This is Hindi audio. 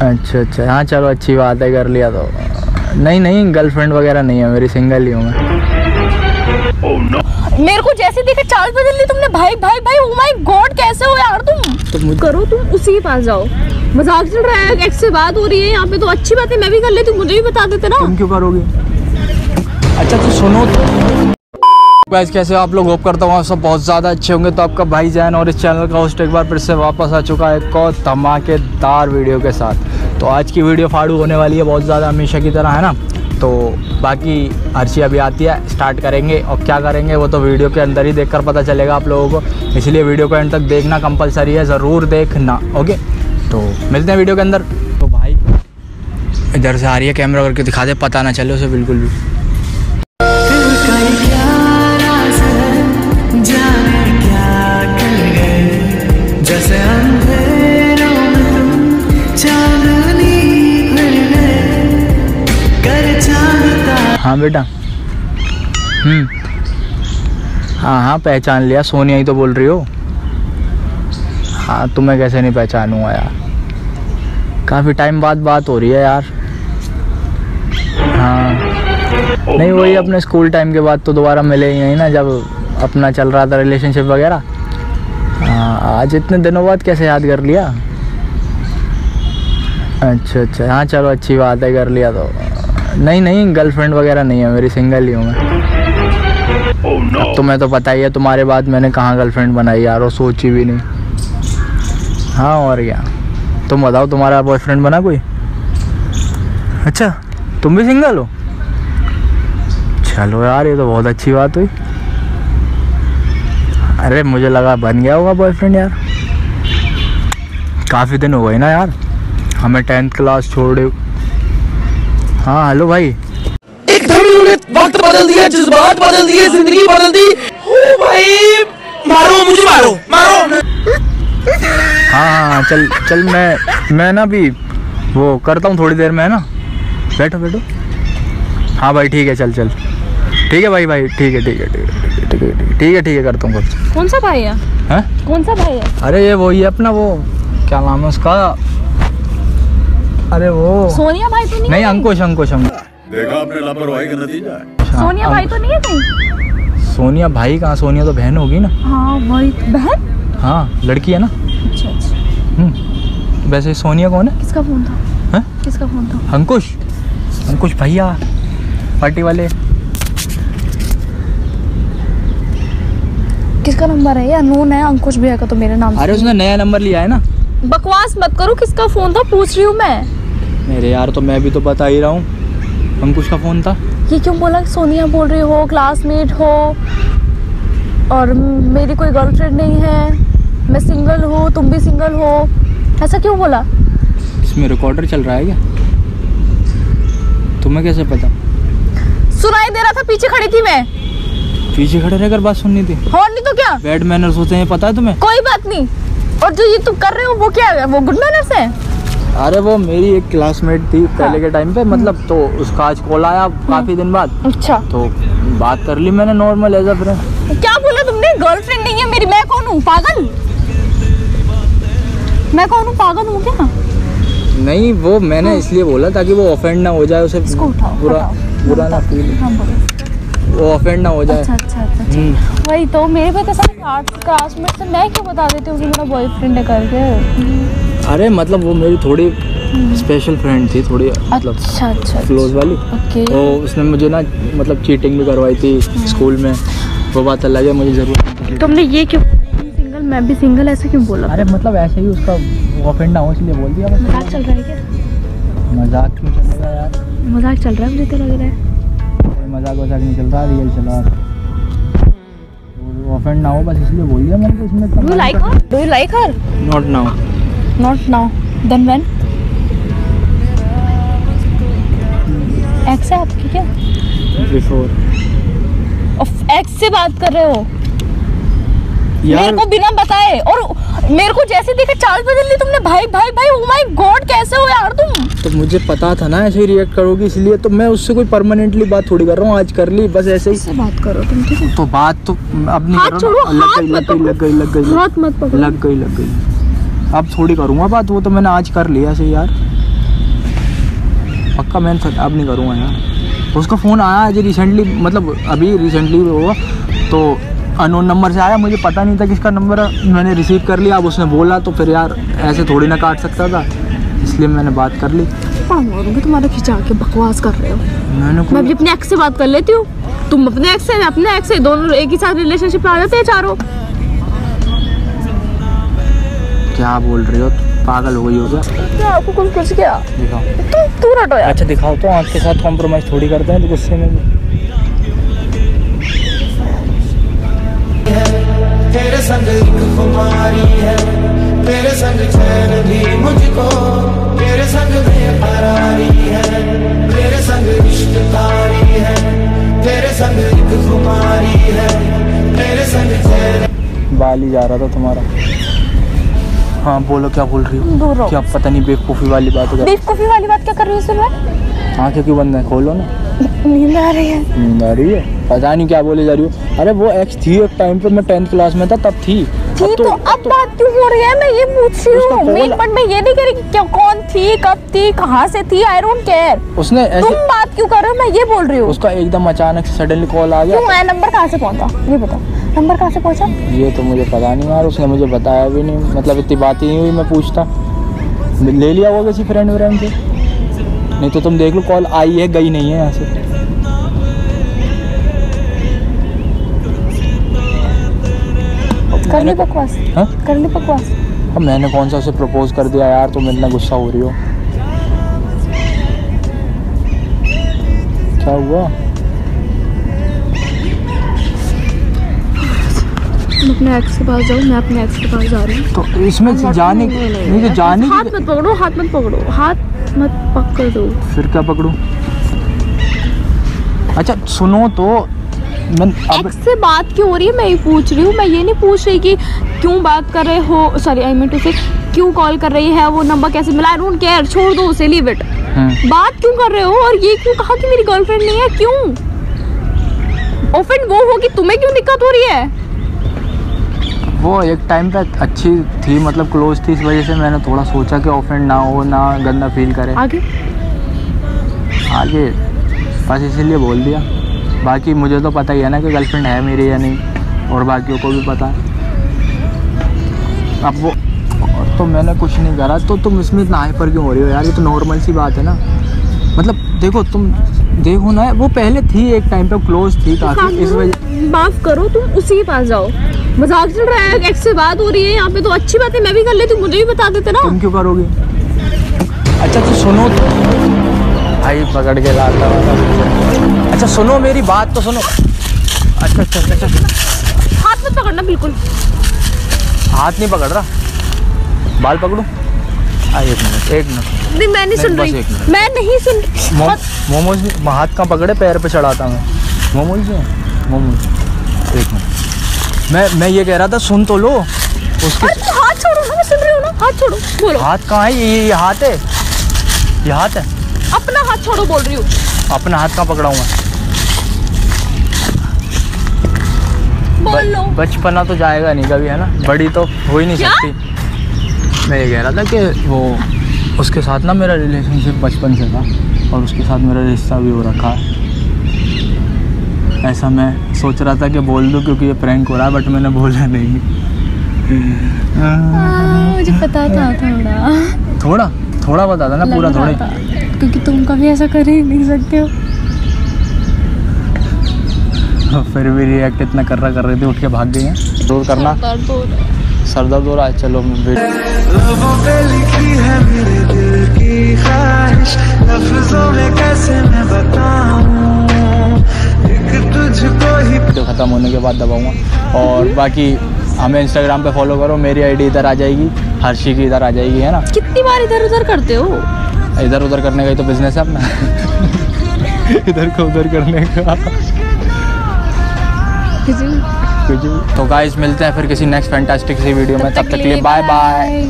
अच्छा अच्छा। हाँ चलो अच्छी बात है कर लिया तो। नहीं नहीं गर्लफ्रेंड वगैरह नहीं है मेरी सिंगल ही हूँ मैं। मेरे को जैसे देखा चाल बदल ली तुमने। भाई भाई भाई ओ माय गॉड कैसे हो यार तुम? तो मुझे करो तुम उसी के पास जाओ। मज़ाक चल रहा है एक्स से बात हो रही है यहाँ पे तो अच्छी बात है मैं भी कर लेती मुझे भी बता देते ना। तुम क्यों करोगे? अच्छा तो सुनो तो। गाइस कैसे आप लोग? होप करता हूँ आप सब बहुत ज़्यादा अच्छे होंगे। तो आपका भाई जैन और इस चैनल का होस्ट एक बार फिर से वापस आ चुका है एक और धमाकेदार वीडियो के साथ। तो आज की वीडियो फाड़ू होने वाली है बहुत ज़्यादा हमेशा की तरह, है ना? तो बाकी हर्षी अभी आती है स्टार्ट करेंगे और क्या करेंगे वो तो वीडियो के अंदर ही देखकर पता चलेगा आप लोगों को। इसलिए वीडियो को एंड तक देखना कंपलसरी है, ज़रूर देखना ओके तो मिलते हैं वीडियो के अंदर। तो भाई, इधर से आ रही है कैमरा करके, दिखा दे, पता ना चले उसे बिल्कुल भी। जैसे अंधेरों में तुम चांदनी भर गए कर चाहता हाँ बेटा। हम्म। हाँ हाँ पहचान लिया। सोनिया ही तो बोल रही हो। हाँ तुम्हें कैसे नहीं पहचानूँगा यार? काफ़ी टाइम बाद बात हो रही है यार। हाँ। नहीं वही अपने स्कूल टाइम के बाद तो दोबारा मिले ही नहीं ना जब अपना चल रहा था रिलेशनशिप वगैरह। आज इतने दिनों बाद कैसे याद कर लिया? अच्छा अच्छा। हाँ चलो अच्छी बात है कर लिया तो। नहीं नहीं गर्लफ्रेंड वगैरह नहीं है मेरी सिंगल ही हूँ मैं। Oh, अब तुम्हें तो पता ही है तुम्हारे बाद मैंने कहाँ गर्लफ्रेंड बनाई यार और सोची भी नहीं। हाँ और क्या। तुम बताओ तुम्हारा बॉयफ्रेंड बना कोई? अच्छा तुम भी सिंगल हो? चलो यार ये तो बहुत अच्छी बात हुई। अरे मुझे लगा बन गया होगा बॉयफ्रेंड यार। काफ़ी दिन हो गए ना यार। हमें टेंथ क्लास छोड़े हाँ हेलो भाई। एकदम इन्होंने वक्त बदल दिया जज्बात बदल दिए ज़िंदगी बदल दी। ओ भाई मारो मुझे मारो मारो। हाँ हाँ हाँ, चल चल मैं मैं ना भी वो करता हूँ थोड़ी देर में है ना? बैठो बैठो। हाँ भाई ठीक है चल चल। ठीक है भाई भाई ठीक है ठीक है ठीक है ठीक है ठीक है ठीक है करता हूँ कुछ कौन सा भाई है? हैं? कौन सा भाई है? अरे ये वही है अपना वो क्या नाम है उसका? अरे वो। सोनिया भाई तो नहीं नहीं अंकुश अंकुश अंकुश। देखा आपने लापरवाही का नतीजा हाँ, सोनिया भाई। तो नहीं है कहीं? सोनिया भाई कहाँ सोनिया तो बहन होगी ना। हाँ वही बहन? हाँ लड़की है ना। अच्छा अच्छा। हम्म वैसे सोनिया कौन है? किसका फ़ोन था? हैं? किसका फ़ोन था? अंकुश अंकुश भैया पार्टी वाले। किसका नंबर है? ये अननोन है अंकुश भैया का तो मेरे नाम से। अरे उसने नया नंबर लिया है ना। बकवास मत करो किसका फ़ोन था? पूछ रही हूँ मैं। मेरे यार तो मैं भी तो बता ही रहा हूँ। अंकुश का फ़ोन था। ये क्यों बोला सोनिया बोल रही हो क्लासमेट हो और मेरी कोई गर्लफ्रेंड नहीं है मैं सिंगल हूँ तुम भी सिंगल हो। ऐसा क्यों बोला? इसमें रिकॉर्डर चल रहा है क्या? तुम्हें कैसे पता? सुनाई दे रहा था पीछे खड़ी थी मैं। पीछे खड़े रहकर बात सुननी थी। और नहीं तो क्या? बैड मैनर्स होते हैं पता है तुम्हें? कोई बात नहीं। और जो ये तुम कर रहे हो वो क्या है? वो गुड मैनर्स है? अरे वो मेरी एक क्लासमेट थी पहले के टाइम पे मतलब तो उसका आज कॉल आया काफ़ी दिन बाद। अच्छा। तो बात कर ली मैंने नॉर्मल एज अ फ्रेंड क्या बोला तुमने? गर्लफ्रेंड नहीं है मेरी मैं कौन हूँ? पागल? मैं कौन हूँ? पागल हूँ क्या? नहीं वो मैंने इसलिए बोला ताकि वो ऑफेंड ना हो जाए उसे इसको उठाओ, बुरा हटाओ। बुरा ना फील हाँ वो ऑफेंड ना हो जाए। अच्छा अच्छा अच्छा अच्छा। हम्म, वही तो मेरे पे तो सारे आर्ट क्लासमेट से मैं क्यों बता देती हूँ कि मेरा बॉयफ्रेंड है करके? अरे मतलब वो मेरी थोड़ी स्पेशल फ्रेंड थी थोड़ी मतलब अच्छा अच्छा क्लोज वाली। ओके तो उसने मुझे ना मतलब चीटिंग भी करवाई थी स्कूल में। वो बात अलग है मुझे ज़रूरत तुमने ये क्यों सिंगल मैं भी सिंगल ऐसे क्यों बोला? अरे मतलब ऐसे ही उसका ऑफेंड ना हो इसलिए बोल दिया। मज़ाक चल रहा है क्या? मज़ाक क्यों चलेगा यार? मज़ाक चल रहा है मुझे तो लग रहा है। मज़ाक वजाक नहीं चल रहा रियल चल रहा। ऑफेंड ना हो बस इसलिए बोल दिया मैंने तो इसमें do you like her do you like her not now not now then when ex है आपकी क्या? बिफोर एक्स से बात कर रहे हो? मेरे को बिना बताए। और मेरे को जैसे देखा चाल बदल ली तुमने। भाई भाई भाई ओ माय गॉड कैसे हो यार तुम? तो मुझे पता था ना ऐसे रिएक्ट करोगी इसलिए तो मैं उससे कोई परमानेंटली बात थोड़ी कर रहा हूँ आज कर ली बस ऐसे ही। बात करो तुम ठीक है? तो बात तो अब नहीं हाथ छोड़ो। हाथ लग मत गई लग गई लग गई लग गई। हाथ मत पकड़ो। लग गई लग गई। अब थोड़ी करूँगा बात वो तो मैंने आज कर लिया ऐसे यार। पक्का मैं अब नहीं करूँगा यार। उसका फ़ोन आया अजय रिसेंटली मतलब अभी रिसेंटली हुआ तो अनोन नंबर से आया मुझे पता नहीं था किसका नंबर है मैंने रिसीव कर लिया। अब उसने बोला तो फिर यार ऐसे थोड़ी ना काट सकता था इसलिए मैंने बात कर ली। मारूँगी तुम्हारा खिंचा के बकवास कर रहे हो। मैंने मैं भी अपने एक्स से बात कर लेती हूँ। तुम अपने एक्स से मैं अपने एक्स से दोनों एक ही साथ रिलेशनशिप में आ जाते हैं चारों। क्या बोल रही हो? पागल हो गई हो क्या? क्या आपको कुछ कुछ क्या? दिखाओ। तू तू रटो यार। अच्छा दिखाओ तो आँख के साथ कॉम्प्रोमाइज़ थोड़ी करते हैं तो गुस्से में तेरे संग एक खुमारी है। तेरे संग चैन भी मुझको। तेरे संग बेकरारी है। तेरे संग इश्क तारी है। तेरे संग एक खुमारी है। तेरे संग चैन बाल ही जा रहा था तुम्हारा। हाँ बोलो क्या बोल रही हो? क्या पता नहीं बेवकूफ़ी वाली बात है बेवकूफ़ी वाली बात क्या कर रही हूँ मैं आँखें क्यों बंद है? खोलो ना। नींद आ रही है। नींद आ रही है? पता नहीं क्या बोले जा रही हो। अरे वो एक्स थी एक टाइम पे मैं टेंथ क्लास में था तब थी। थी तो अब बात क्यों हो रही है? मैं ये पूछ रही हूँ। मेन पॉइंट मैं ये नहीं करी कि क्या कौन थी कब थी कहाँ से थी आई डोंट केयर उसने ऐसे, तुम बात क्यों कर रहे हो? मैं ये बोल रही हूँ। उसका एकदम अचानक से सडनली कॉल आ गया। क्यों आया नंबर कहाँ से पहुँचा? ये बताओ। नंबर कहाँ से पहुँचा? ये तो मुझे पता नहीं यार उसने मुझे बताया भी नहीं। मतलब इतनी बात ही नहीं हुई मैं पूछता। ले लिया होगा किसी फ्रेंड व्रेंड से? नहीं तो तुम देख लो कॉल आई है गई नहीं है यहाँ से। कर ली बकवास। हाँ? कर ली बकवास। अब मैंने कौन सा उसे प्रपोज कर दिया यार? तुम इतना गुस्सा हो रही हो। क्या हुआ? अपने एक्स के पास जाओ मैं अपने एक्स के पास जा रही हूँ। तो इसमें से जाने नहीं तो जाने हाथ मत पकड़ो हाथ मत पकड़ो। हाथ मत पकड़। फिर क्या पकड़ूं? अच्छा सुनो तो मैं अब एक्स से बात क्यों हो रही है? मैं ये पूछ रही हूँ। मैं ये नहीं पूछ रही कि क्यों बात कर रहे हो? सॉरी आई मीन टू से क्यों कॉल कर रही है? वो नंबर कैसे मिला? आई डोंट केयर छोड़ दो उसे लीव इट हम्म, बात क्यों कर रहे हो? और ये क्यों कहा कि मेरी गर्लफ्रेंड नहीं है? क्यों? ऑफेंड वो हो कि तुम्हें क्यों दिक्कत हो रही है? वो एक टाइम पे अच्छी थी मतलब क्लोज थी इस वजह से मैंने थोड़ा सोचा कि ऑफेंड ना हो ना गंदा फील करे। आगे। आगे। बस इसीलिए बोल दिया। बाकी मुझे तो पता ही है ना कि गर्लफ्रेंड है मेरी या नहीं और बाकियों को भी पता। है अब वो और तो मैंने कुछ नहीं करा। तो तुम इसमें इतना हाइपर क्यों हो रही हो यार? ये तो नॉर्मल सी बात है ना। मतलब देखो तुम देखो ना वो पहले थी एक टाइम पे क्लोज थी काफ़ी इस वजह माफ़ करो तुम उसी के पास जाओ। मज़ाक चल रहा है एक्स से बात हो रही है यहाँ पे तो अच्छी बात है मैं भी कर लेती मुझे भी बता देते ना। तुम क्यों करोगे? अच्छा तो सुनो तो। भाई पकड़ के लाता। अच्छा सुनो मेरी बात तो सुनो। अच्छा अच्छा अच्छा अच्छा। हाथ मत पकड़ना बिल्कुल। हाथ नहीं पकड़ रहा। बाल पकड़ू? एक मिनट एक मिनट। नहीं मैं नहीं सुन रही। मैं नहीं सुन रही। मो, हाथ- मोमोज हाथ कहाँ पकड़े? पैर पे चढ़ाता मैं। मोमोज है? मोमोज। एक मिनट। मैं मैं ये कह रहा था सुन तो लो। उसके अरे हाथ छोड़ो ना मैं सुन रही हूँ ना। हाथ छोड़ो बोलो। हाथ कहाँ है? ये ये हाथ है। ये हाथ है। अपना हाथ छोड़ो बोल रही हूँ। अपना हाथ कहाँ पकड़ाऊँ मैं? लो बचपना तो जाएगा नहीं कभी है ना? बड़ी तो हो ही नहीं क्या? सकती। मैं ये कह रहा था कि वो उसके साथ ना मेरा रिलेशनशिप बचपन से था और उसके साथ मेरा रिश्ता भी हो रखा है। ऐसा मैं सोच रहा था कि बोल दूँ क्योंकि ये प्रैंक हो रहा है बट मैंने बोला नहीं। हाँ, मुझे पता था थोड़ा। थोड़ा? थोड़ा बता था ना पूरा थोड़ा। क्योंकि तुम कभी ऐसा कर ही नहीं सकते हो। फिर भी रिएक्ट इतना कर रहा कर रहे थे उठ के भाग गई हैं। दूर करना। दर्द हो रहा है। सर दर्द हो रहा है? चलो मैं वेट लबों पे लिखी है मेरे दिल की ख्वाहिश। लफ्जों में कैसे मैं बताऊँ? एक तुझको ही वीडियो ख़त्म होने के बाद दबाऊँगा। और बाकी हमें इंस्टाग्राम पे फॉलो करो मेरी आईडी इधर आ जाएगी। हर्षी की इधर आ जाएगी है ना? कितनी बार इधर उधर करते हो? इधर उधर करने का ही तो बिज़नेस है अपना। इधर को उधर करने का। तो गाइज़ मिलते हैं फिर किसी नेक्स्ट फैंटास्टिक सी वीडियो में। तब तक के लिए बाय बाय